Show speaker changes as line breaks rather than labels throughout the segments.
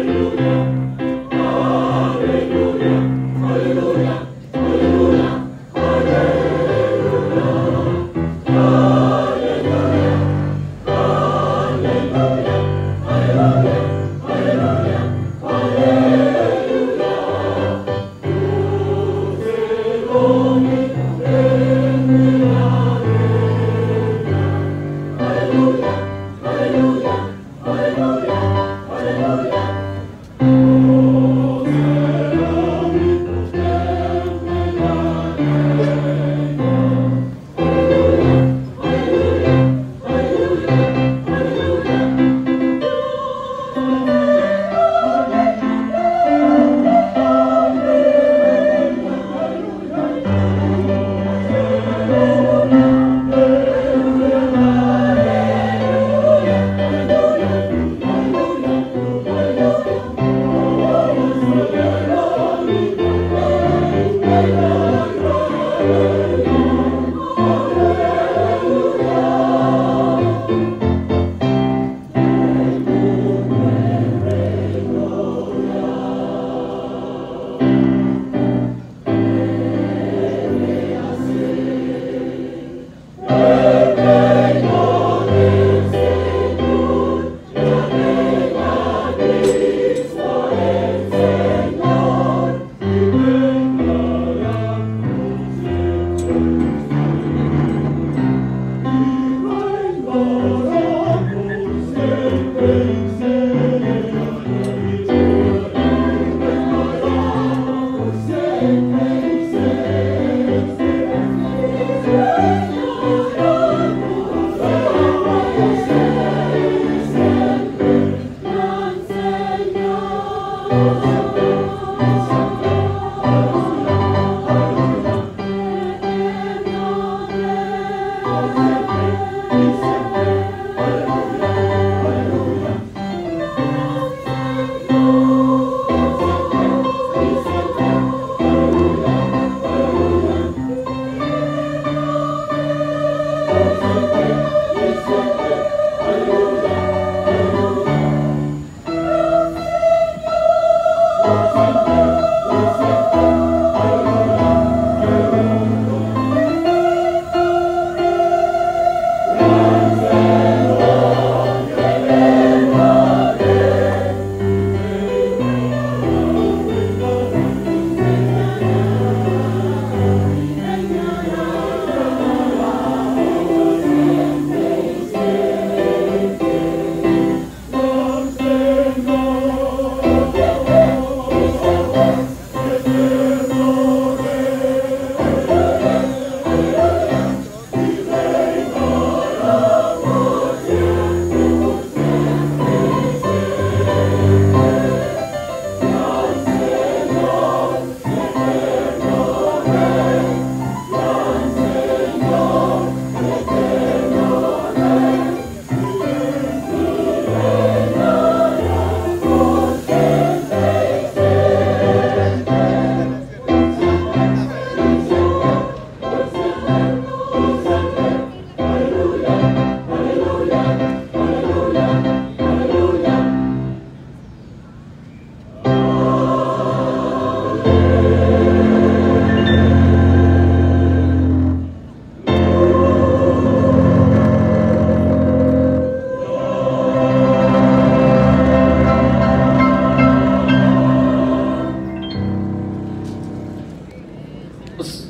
Hallelujah.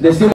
Decimos